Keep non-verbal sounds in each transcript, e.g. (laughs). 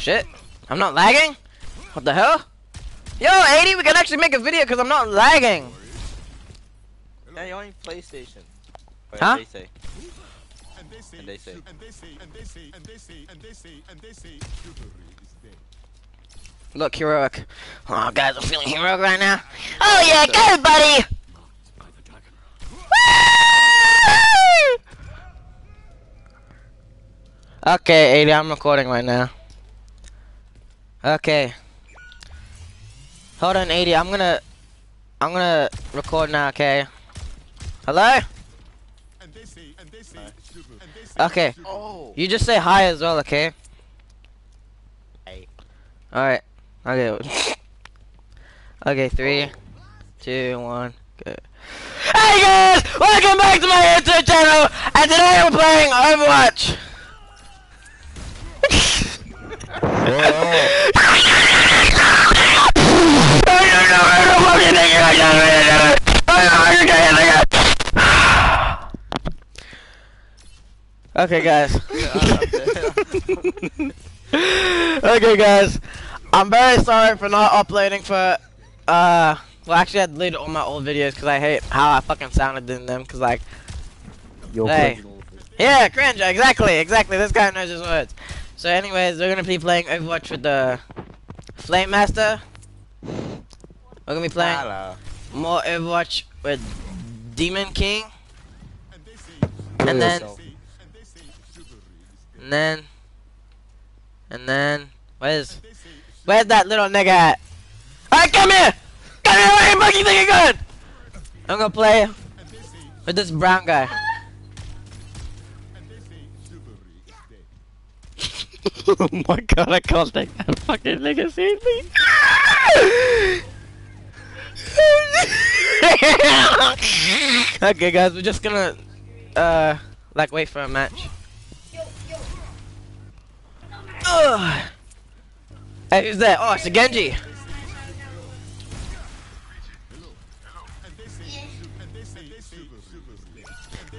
shit. I'm not lagging? What the hell? Yo, 80, we can actually make a video because I'm not lagging. Yeah, you on PlayStation. Or Huh? They say. And they say, And they say. and they say, and they say, and they say, and they say, and they say, chivalry is dead. Look, heroic. Oh, guys, I'm feeling heroic right now. Oh, yeah, go, buddy! Okay, 80, I'm recording right now. Okay. Hold on, 80, I'm gonna... I'm gonna record now, okay? Hello? Okay. Oh. You just say hi as well, okay? Hey. Alright. Okay. (laughs) okay, three, two, one, go. Hey guys! Welcome back to my YouTube channel! And today we're playing Overwatch! (laughs) Okay guys. (laughs) okay guys. I'm very sorry for not uploading for uh well actually I deleted all my old videos because I hate how I fucking sounded in them because like Yo, Hey. yeah cringe exactly exactly this guy knows his words so anyways we're gonna be playing Overwatch with the Flame Master we're gonna be playing Hello. more Overwatch with Demon King And they say, and then and they say, chivalry is dead. and then and then where's And they say, Where's that little nigga at? Alright, come here! Come here, where you fucking think you're? I'm gonna play and they say, with this brown guy. Oh (laughs) my god, I can't take that fucking nigga seriously. (laughs) okay, guys, we're just gonna, uh, like, wait for a match. Ugh. (sighs) Hey, who's there? Oh, it's a Genji.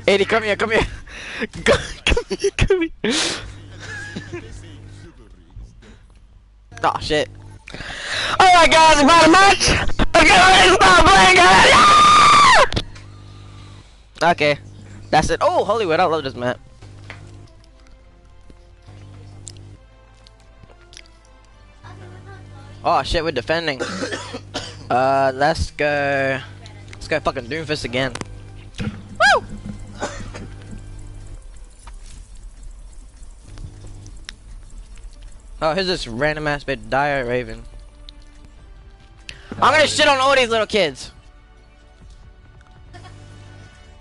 80, come here, come here. (laughs) Come here, come here. Oh shit. Alright guys, about a match! Okay, start playing! Okay. That's it. Oh, Hollywood, I love this map. Oh shit, we're defending. (coughs) uh, let's go. Let's go fucking Doomfist again. Oh, here's this random ass bit Dire Raven? Oh, I'm gonna shit on all these little kids.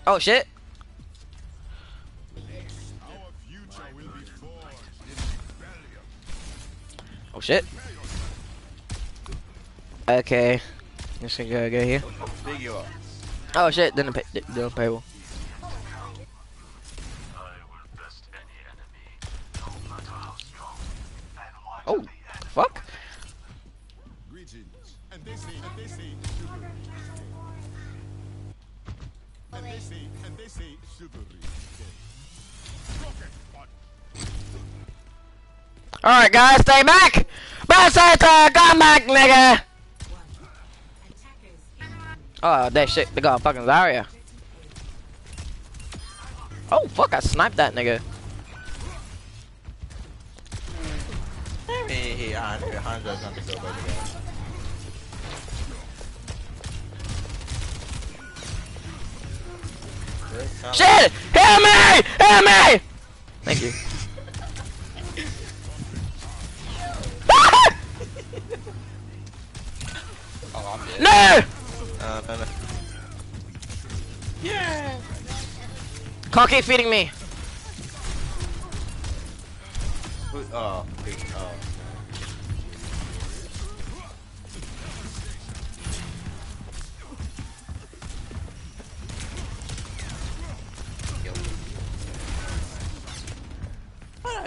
Oh shit. Our future will be forged in rebellion. Oh shit. Okay. Just gonna go, go here. Big you up. Oh shit, didn't pay, didn't pay well. Rocket one. Alright guys, stay back! Basata, come back, nigga! Oh, that shit, they got a fucking Zarya. Oh, fuck, I sniped that nigga. He, he, Andre, Andre's not so bad again. Shit! Help me! Help me! Thank you. Oh, I'm dead. no! Uh. Yeah. Can't keep feeding me. Oh, oh.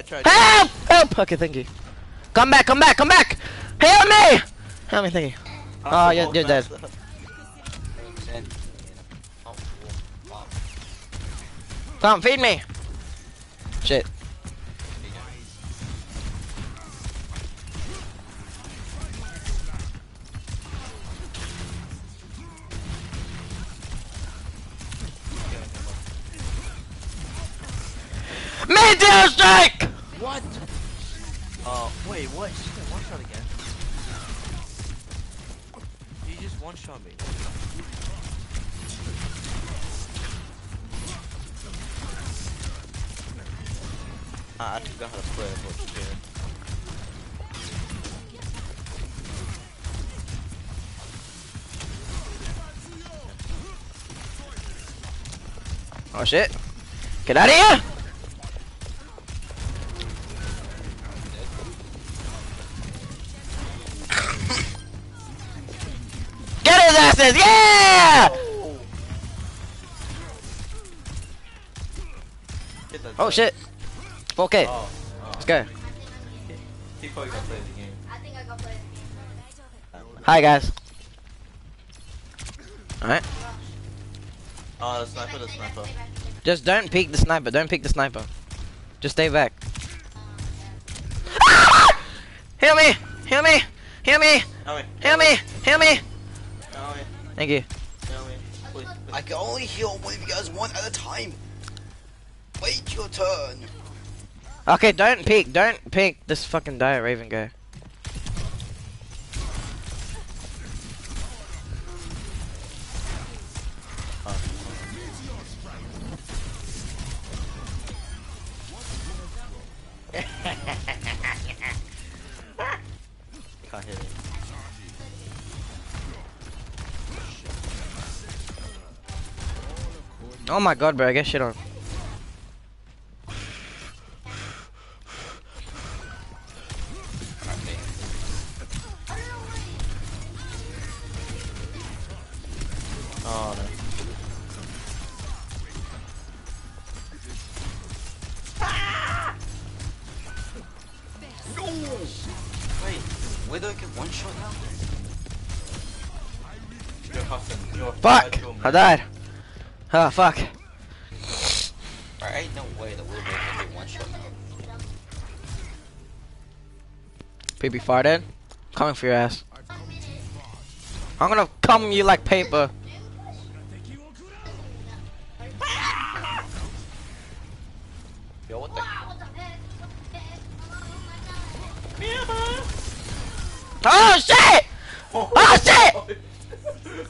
tried. Help! Help! Okay, thank you. Come back, come back, come back! Help me! Help me, thank you. Oh, you're, you're dead. Come, feed me! Shit. Meteor strike! What? Wait, what? She got one shot again. You just one shot me. Ah, I forgot how to play it, but yeah. Oh shit. Get out of here! Get! Yeah! Hit Oh shit. 4K. Oh, Let's go. he probably gonna the game. I think I got played. Hi guys. Alright. Oh, the sniper, the sniper. Just don't peek the sniper. Don't peek the sniper. Just stay back. Ah! Heal me! Heal me! Heal me! Help me. Heal me! Thank you. Help. Please, please. I can only heal one of you guys one at a time. Wait your turn. Okay, don't peek. Don't peek this fucking dire raven guy. Oh my god, bro. I get shit on. Oh no. Wait, where do I get one shot now? Fuck! I died. Fuck. There ain't no way that we're gonna get one shot now. PB farted. Coming for your ass. I'm gonna cum you like paper. Yo, what the? What the heck? What the heck? Oh shit! (laughs) Oh shit! (laughs)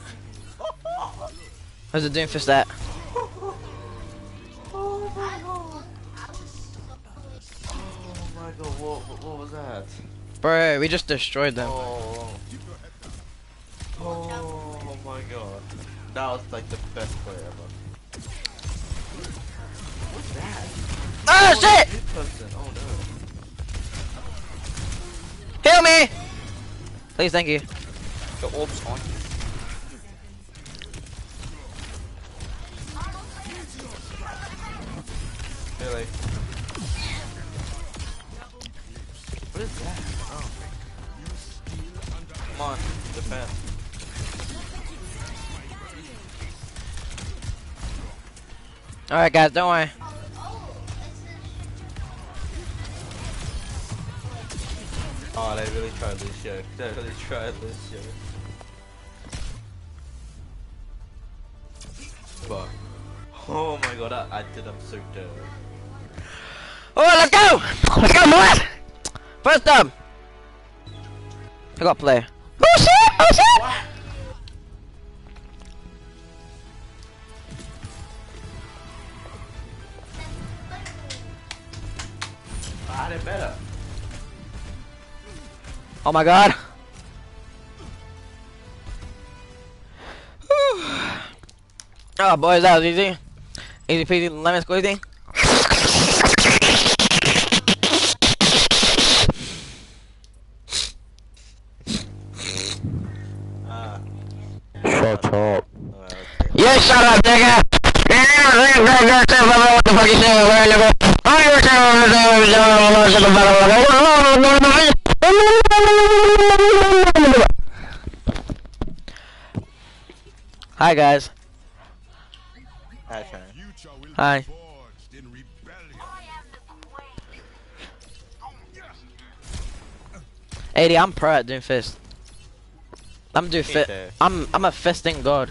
How's it doing for that? My god, what, what, was that? Bro, we just destroyed them. Oh. Oh my god. That was like the best play ever. What's that? Ah, oh shit! Oh no. Heal me! Please, thank you. The orb's on you. Really? Come on, defend. Alright guys, don't worry. Oh, they really tried this shit. (laughs) They really tried this shit. Fuck. Oh my god, I, I did absurd there. Oh, let's go! Let's go, boys! First up! I got play. Oh shit! Oh shit! Oh my god. oh boys, that was easy. Easy peasy lemon squeezy. Shut up. alright, okay. You shut up, nigga! What the fuck you saying? Where nigga? Hi guys. Hi, Sharon. Hi. be forged in rebellion. 80, I'm pro at Doomfist. I'm do fit. I'm I'm a fisting god.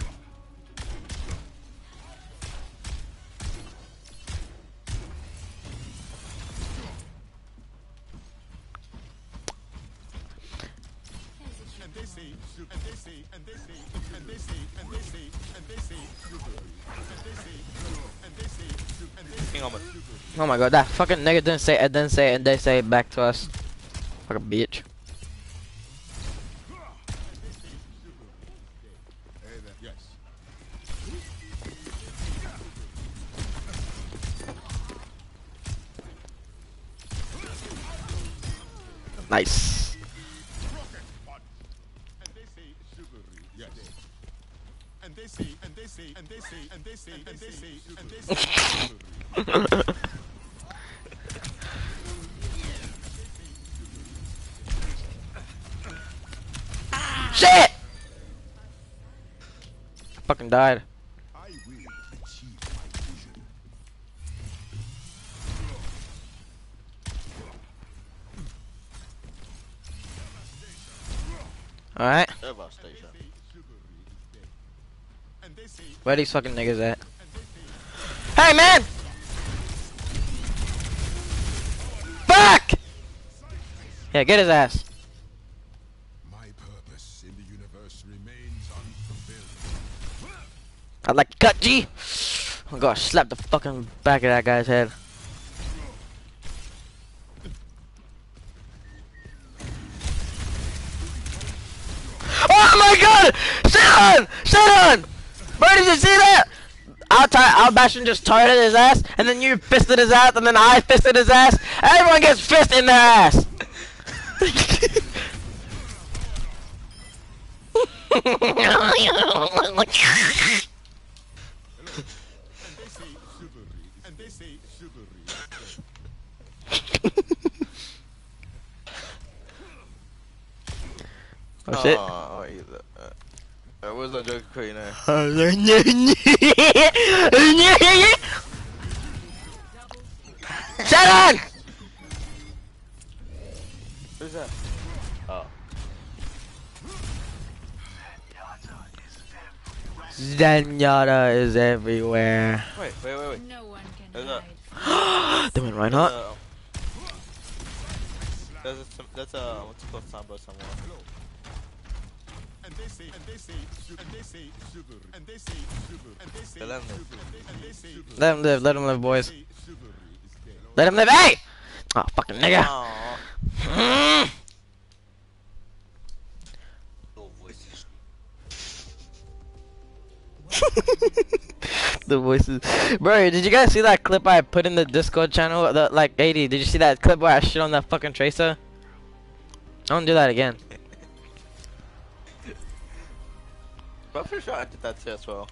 Oh my god, that fucking nigga didn't say it, didn't say it, and they say it back to us. Fucking bitch. Sugary. Shit! I fucking died. Say, where these fucking niggas at? Hey man! Fuck! Yeah, get his ass. I'd like to cut G. Oh gosh, slap the fucking back of that guy's head. My god! Shut Shut Bro, did you see that? Al, Al Bastion just targeted his ass, and then you fisted his ass, and then I fisted his ass. Everyone gets fist in their ass. And they say sugary. And they say sugary is dead. oh shit. Oh, either. Uh, that was a joke, you know. Shut on! Who's that? Oh. Zenyatta is everywhere. Wait, wait, wait, wait. No one can There's a- hide. (gasps) They went right not. Uh, That's a, that's a, what's it called, Sombra somewhere. They and they and they. And they. And they Let 'em live. Let him live, let him live, boys. Let him live. Hey! Oh, fucking nigga. (laughs) The voices. Bro, did you guys see that clip I put in the Discord channel? The, like, 80, did you see that clip where I shit on that fucking Tracer? Don't do that again. But I'm pretty sure I did that too as well.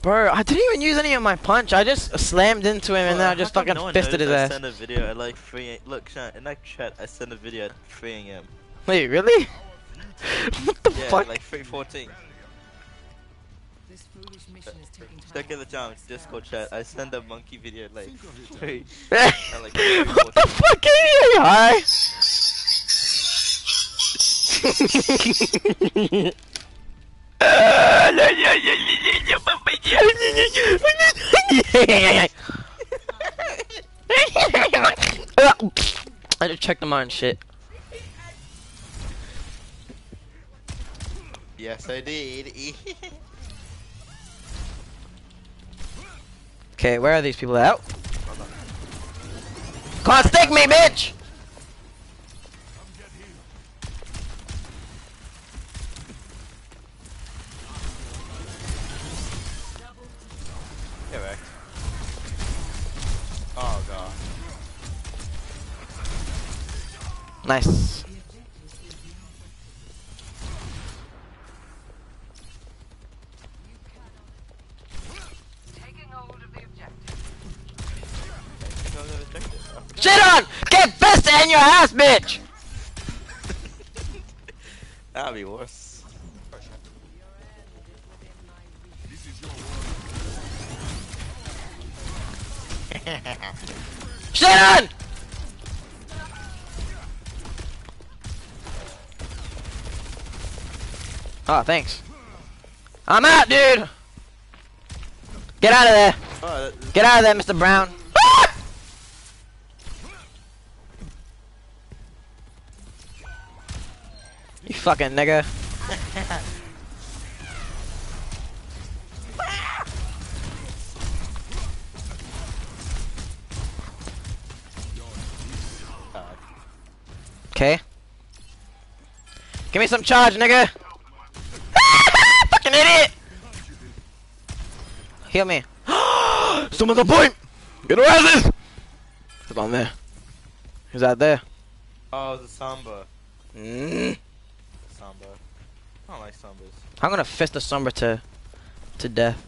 Bro, I didn't even use any of my punch. I just slammed into him and then I just fucking no fisted his I ass. sent a video at like 3 a- Look, Sean, in that chat, I sent a video at 3 a.m. Wait, really? (laughs) what the Yeah, fuck? like 3.14. This foolish mission is taking time. Check in the jam, Discord chat. I sent a monkey video at like 3. (laughs) what the fuck are you high? (laughs) I just checked them on shit. Yes, I did. (laughs) Okay, where are these people at? Can't stick me, bitch! Bitch! (laughs) That'd be worse. (laughs) This is your world. Shit on! Oh, ah, thanks. I'm out, dude! Get out of there! Oh, Get out of there, Mr. Brown! Fucking nigga. Okay. Give me some charge, nigga! (laughs) Fucking idiot! Heal me. (gasps) Someone's the point! Get arrested! He's on there. He's out there. Oh, the Sombra. Hmm. I don't like Sombras. I'm gonna fist the Sombra to, to death.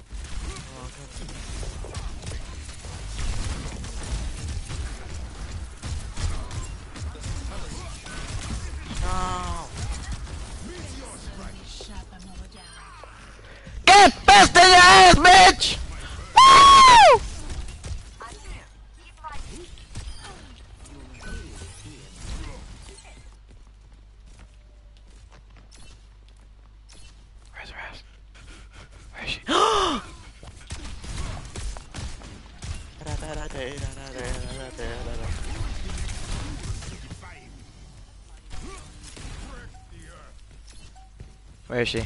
Where is she?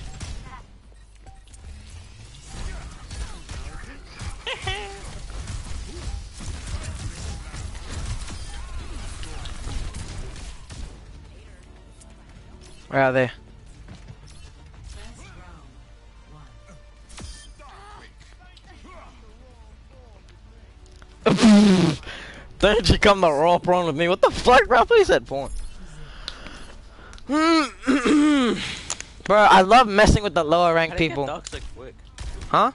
Where are they? Don't you come to raw prawn with me? What the fuck, bro? Please said porn. Bro, I love messing with the lower ranked How do you people. so quick? Huh?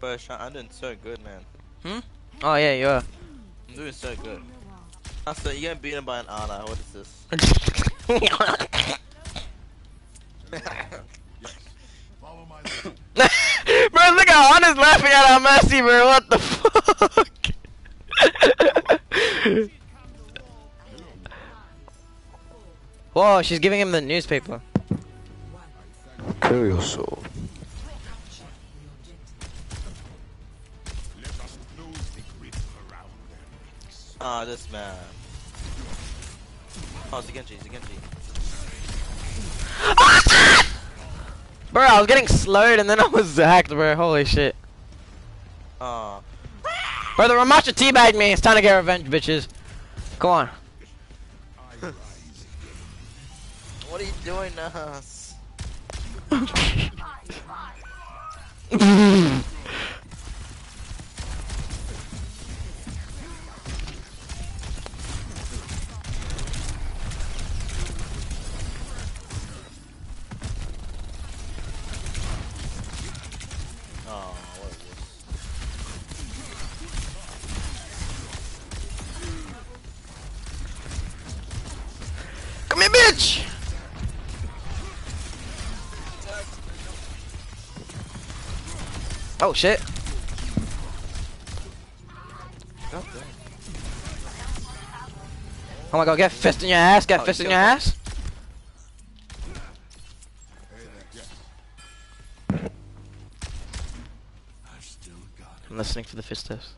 But Sean, I'm doing so good, man. Hmm? Oh yeah, you are. I'm doing so good. Also, you're getting beaten by an Ana. What is this? Follow (laughs) my bro, look how Ana's laughing at our Messi, bro. What the fuck? (laughs) Whoa, she's giving him the newspaper. Around them. Ah, this man. Oh, it's a Genji, it's a Genji. (laughs) Bro, I was getting slowed and then I was hacked, bro. Holy shit. Oh, Bro, the Ramattra teabagged me. It's time to get revenge, bitches. Come on. what are you doing, Nas? Oh, what is this? Come here, bitch! Oh shit. Oh my god, get fist in your ass, get Oh, fist in your ass. I've still got it. I'm listening for the fist test.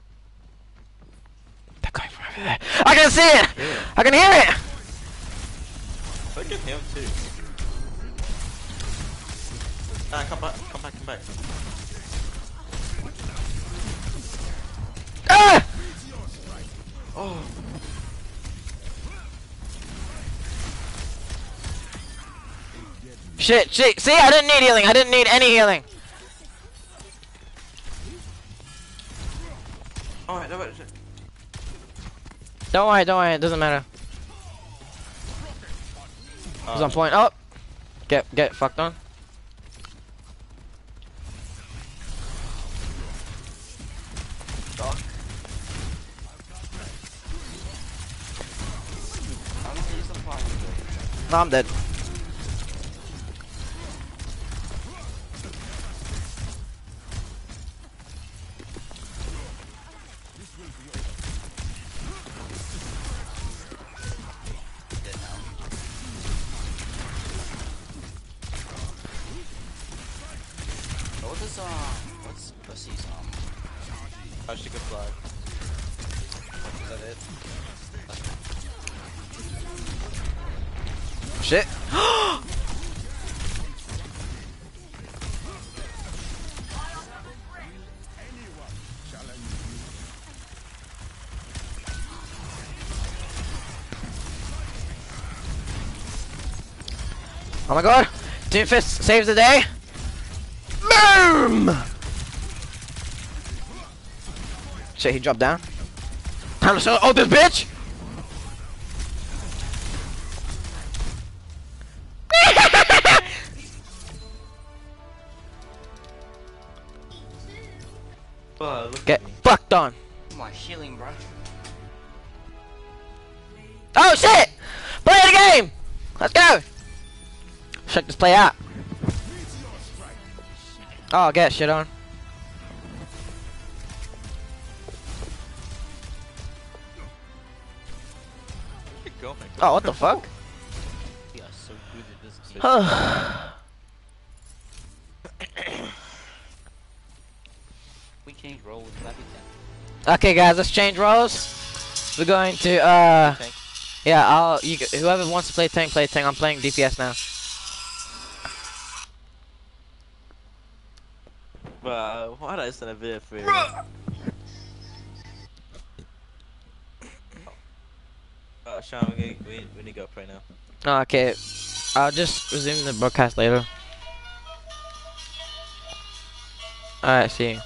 They're from over there. I can see it! I can hear it! Look at him too. Ah, come back, come back, come back. Oh, Shit, shit. See, I didn't need healing. I didn't need any healing. alright, no, Don't worry, don't worry. It doesn't matter. He's on point. Oh! Get, get fucked on. No, I'm dead. How she could fly. Is that it? Shit. Oh my god. Doomfist saves the day. Boom! Shit, he dropped down. Time to show oh this bitch! Get at me. fucked on. My healing, bro. Oh shit! Play the game! Let's go! Check this play out. Oh, get shit on. Oh, what the fuck? (laughs) We so good at this (sighs) (sighs) (sighs) game. we change roles with everything. Okay, guys, let's change roles. We're going to, uh, Tank. yeah, I'll, you, whoever wants to play tank, play tank. I'm playing DPS now. Bro, why did I send a video for you? Uh, Sean, we, we, we need to go up right now. Oh, okay, I'll just resume the broadcast later. Alright, see you.